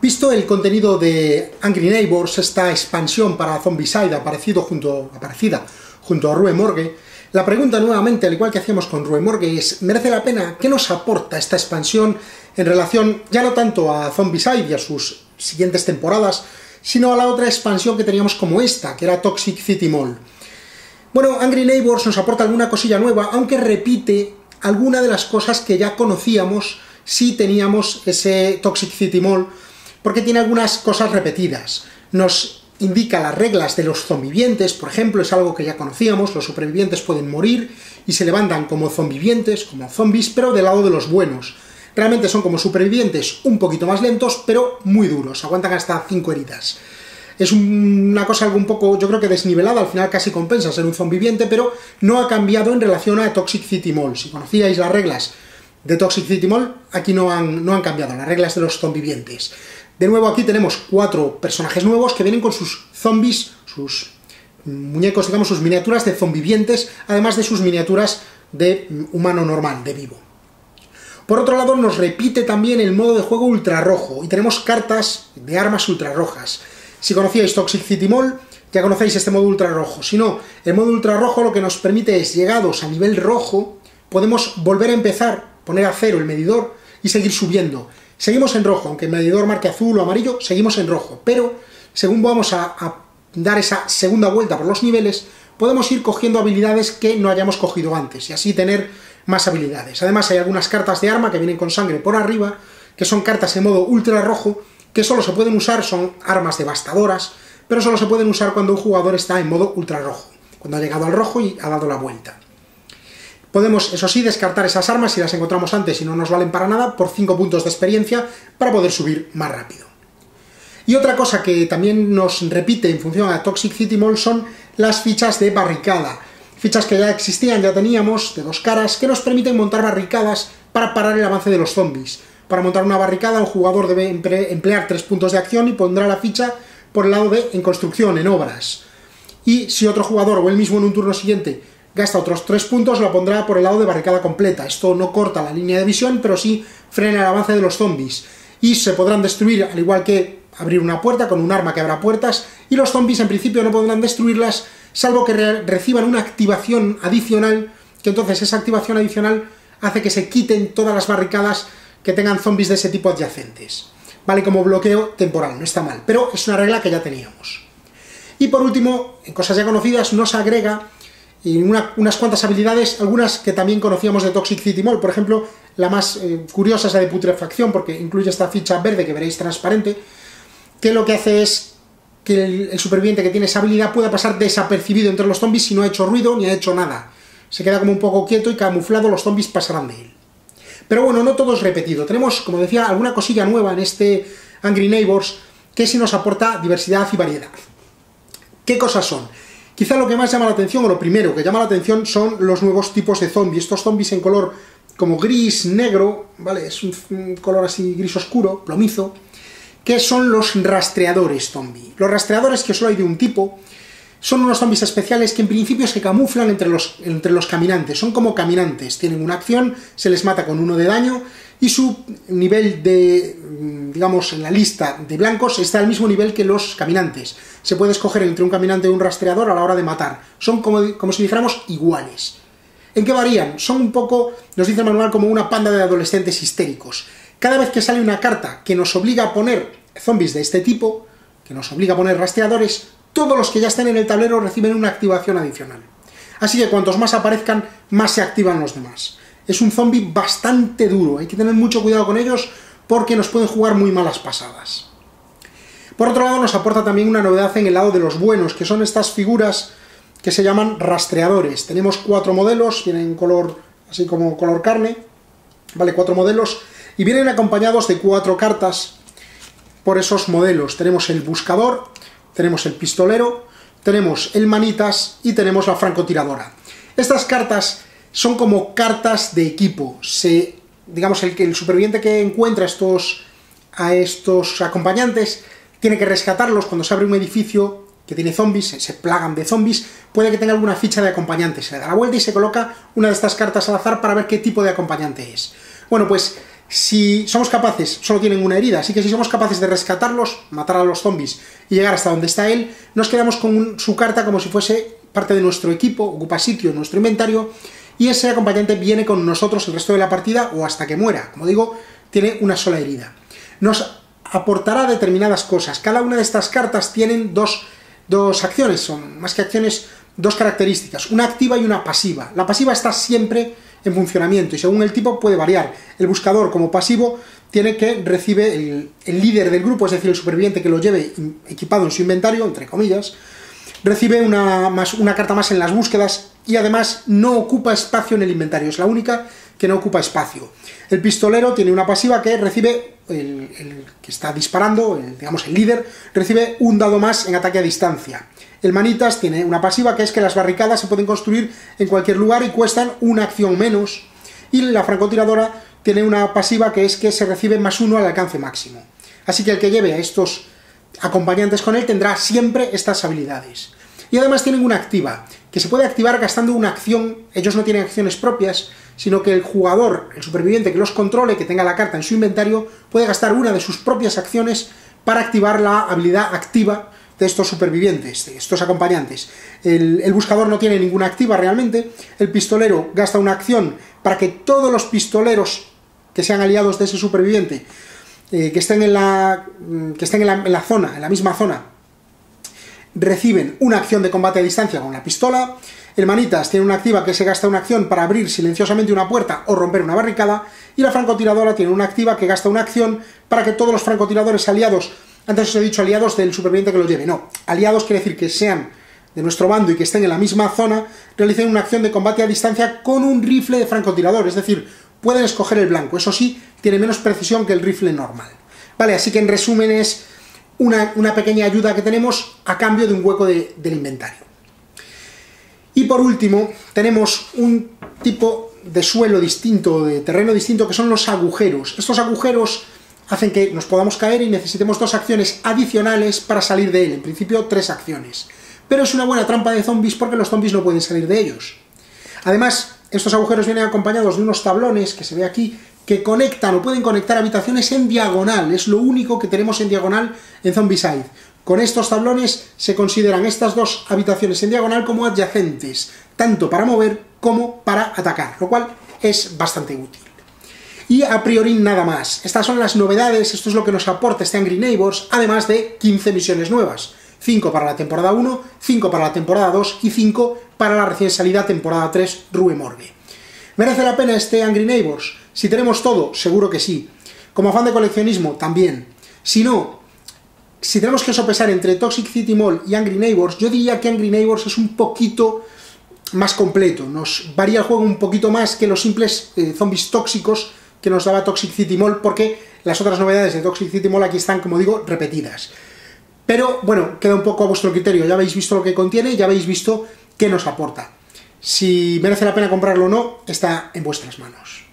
Visto el contenido de Angry Neighbors, esta expansión para Zombicide aparecido junto, aparecida junto a Rue Morgue, la pregunta nuevamente, al igual que hacíamos con Rue Morgue, es ¿merece la pena? ¿Qué nos aporta esta expansión en relación ya no tanto a Zombicide y a sus siguientes temporadas, sino a la otra expansión que teníamos como esta, que era Toxic City Mall? Bueno, Angry Neighbors nos aporta alguna cosilla nueva, aunque repite alguna de las cosas que ya conocíamos si teníamos ese Toxic City Mall, porque tiene algunas cosas repetidas. Nos indica las reglas de los zombivientes, por ejemplo, es algo que ya conocíamos, los supervivientes pueden morir y se levantan como zombivientes, como zombies, pero del lado de los buenos. Realmente son como supervivientes un poquito más lentos, pero muy duros, aguantan hasta 5 heridas. Es una cosa algo un poco, yo creo que desnivelada, al final casi compensa ser un zombiviente, pero no ha cambiado en relación a Toxic City Mall. Si conocíais las reglas de Toxic City Mall, aquí no han, no han cambiado, las reglas de los zombivientes. De nuevo aquí tenemos cuatro personajes nuevos que vienen con sus zombies, sus muñecos, digamos, sus miniaturas de zombivientes, además de sus miniaturas de humano normal, de vivo. Por otro lado, nos repite también el modo de juego ultrarrojo, y tenemos cartas de armas ultrarrojas. Si conocíais Toxic City Mall, ya conocéis este modo ultrarrojo. Si no, el modo ultrarrojo lo que nos permite es, llegados a nivel rojo, podemos volver a empezar, poner a cero el medidor y seguir subiendo. Seguimos en rojo, aunque el medidor marque azul o amarillo, seguimos en rojo, pero según vamos a, dar esa segunda vuelta por los niveles, podemos ir cogiendo habilidades que no hayamos cogido antes, y así tener más habilidades. Además hay algunas cartas de arma que vienen con sangre por arriba, que son cartas en modo ultra rojo, que solo se pueden usar, son armas devastadoras, pero solo se pueden usar cuando un jugador está en modo ultra rojo, cuando ha llegado al rojo y ha dado la vuelta. Podemos, eso sí, descartar esas armas si las encontramos antes y no nos valen para nada por 5 puntos de experiencia para poder subir más rápido. Y otra cosa que también nos repite en función a Toxic City Mall son las fichas de barricada. Fichas que ya existían, ya teníamos, de dos caras, que nos permiten montar barricadas para parar el avance de los zombies. Para montar una barricada, un jugador debe emplear tres puntos de acción y pondrá la ficha por el lado de en construcción, en obras. Y si otro jugador o él mismo en un turno siguiente gasta otros 3 puntos, lo pondrá por el lado de barricada completa. Esto no corta la línea de visión, pero sí frena el avance de los zombies. Y se podrán destruir, al igual que abrir una puerta con un arma que abra puertas, y los zombies en principio no podrán destruirlas, salvo que reciban una activación adicional, que entonces esa activación adicional hace que se quiten todas las barricadas que tengan zombies de ese tipo adyacentes. Vale como bloqueo temporal, no está mal, pero es una regla que ya teníamos. Y por último, en cosas ya conocidas, nos agrega y unas cuantas habilidades, algunas que también conocíamos de Toxic City Mall, por ejemplo, la más eh, curiosa es la de putrefacción, porque incluye esta ficha verde que veréis transparente, que lo que hace es que el, superviviente que tiene esa habilidad pueda pasar desapercibido entre los zombies si no ha hecho ruido ni ha hecho nada. Se queda como un poco quieto y camuflado, los zombies pasarán de él. Pero bueno, no todo es repetido. Tenemos, como decía, alguna cosilla nueva en este Angry Neighbors que sí nos aporta diversidad y variedad. ¿Qué cosas son? Quizá lo que más llama la atención, o lo primero que llama la atención, son los nuevos tipos de zombies. Estos zombies en color como gris, negro, ¿vale? Es un color así gris oscuro, plomizo, que son los rastreadores zombie. Los rastreadores, que solo hay de un tipo, son unos zombies especiales que en principio se camuflan entre los, entre los caminantes. Son como caminantes, tienen una acción, se les mata con uno de daño y su nivel de, digamos, en la lista de blancos está al mismo nivel que los caminantes se puede escoger entre un caminante y un rastreador a la hora de matar. Son como, como si dijéramos iguales. ¿En qué varían? Son un poco, nos dice el manual, como una panda de adolescentes histéricos. Cada vez que sale una carta que nos obliga a poner zombies de este tipo, que nos obliga a poner rastreadores, todos los que ya están en el tablero reciben una activación adicional. Así que cuantos más aparezcan, más se activan los demás. Es un zombie bastante duro, hay que tener mucho cuidado con ellos porque nos pueden jugar muy malas pasadas. Por otro lado, nos aporta también una novedad en el lado de los buenos, que son estas figuras que se llaman rastreadores. Tenemos cuatro modelos, tienen color así como color carne, vale, cuatro modelos, y vienen acompañados de cuatro cartas por esos modelos. Tenemos el buscador, tenemos el pistolero, tenemos el manitas y tenemos la francotiradora. Estas cartas son como cartas de equipo. Se, digamos, el, superviviente que encuentra estos, a estos acompañantes tiene que rescatarlos cuando se abre un edificio que tiene zombies, se plagan de zombies, puede que tenga alguna ficha de acompañante. Se le da la vuelta y se coloca una de estas cartas al azar para ver qué tipo de acompañante es. Bueno, pues Si somos capaces, solo tienen una herida, así que si somos capaces de rescatarlos, matar a los zombies y llegar hasta donde está él, nos quedamos con su carta como si fuese parte de nuestro equipo, ocupa sitio en nuestro inventario, y ese acompañante viene con nosotros el resto de la partida o hasta que muera. Como digo, tiene una sola herida. Nos aportará determinadas cosas. Cada una de estas cartas tienen dos, dos acciones, son más que acciones, dos características, una activa y una pasiva. La pasiva está siempre en funcionamiento y según el tipo puede variar. El buscador como pasivo tiene que recibe el, líder del grupo, es decir, el superviviente que lo lleve equipado en su inventario, entre comillas, recibe una, más, una carta más en las búsquedas y además no ocupa espacio en el inventario, es la única que no ocupa espacio. El pistolero tiene una pasiva que recibe, el, que está disparando, digamos el líder, recibe un dado más en ataque a distancia. El manitas tiene una pasiva que es que las barricadas se pueden construir en cualquier lugar y cuestan una acción menos. Y la francotiradora tiene una pasiva que es que se recibe más uno al alcance máximo. Así que el que lleve a estos acompañantes con él tendrá siempre estas habilidades. Y además tienen una activa, que se puede activar gastando una acción, ellos no tienen acciones propias, sino que el jugador, el superviviente que los controle, que tenga la carta en su inventario, puede gastar una de sus propias acciones para activar la habilidad activa de estos supervivientes, de estos acompañantes. El, buscador no tiene ninguna activa realmente, el pistolero gasta una acción para que todos los pistoleros que sean aliados de ese superviviente, eh, que estén, en la, que estén en la zona, en la misma zona, reciben una acción de combate a distancia con la pistola, el Manitas tiene una activa que se gasta una acción para abrir silenciosamente una puerta o romper una barricada, y la francotiradora tiene una activa que gasta una acción para que todos los francotiradores aliados, antes os he dicho aliados del superviviente que lo lleve, no, aliados quiere decir que sean de nuestro bando y que estén en la misma zona, realicen una acción de combate a distancia con un rifle de francotirador, es decir, pueden escoger el blanco, eso sí, tiene menos precisión que el rifle normal. Vale, así que en resumen es una, pequeña ayuda que tenemos a cambio de un hueco del inventario. Y por último, tenemos un tipo de suelo distinto, de terreno distinto, que son los agujeros. Estos agujeros hacen que nos podamos caer y necesitemos dos acciones adicionales para salir de él. En principio, tres acciones. Pero es una buena trampa de zombies porque los zombies no pueden salir de ellos. Además, estos agujeros vienen acompañados de unos tablones, que se ve aquí, que conectan o pueden conectar habitaciones en diagonal. Es lo único que tenemos en diagonal en Zombicide. Con estos tablones se consideran estas dos habitaciones en diagonal como adyacentes, tanto para mover como para atacar, lo cual es bastante útil. Y a priori nada más. Estas son las novedades, esto es lo que nos aporta este Angry Neighbors, además de 15 misiones nuevas. 5 para la temporada 1, 5 para la temporada 2 y 5 para la recién salida temporada 3 Rue Morgue. ¿Merece la pena este Angry Neighbors? Si tenemos todo, seguro que sí. Como fan de coleccionismo, también. Si no, si tenemos que sopesar entre Toxic City Mall y Angry Neighbors, yo diría que Angry Neighbors es un poquito más completo, nos varía el juego un poquito más que los simples eh, zombies tóxicos que nos daba Toxic City Mall, porque las otras novedades de Toxic City Mall aquí están, como digo, repetidas. Pero bueno, queda un poco a vuestro criterio, ya habéis visto lo que contiene, ya habéis visto qué nos aporta. Si merece la pena comprarlo o no, está en vuestras manos.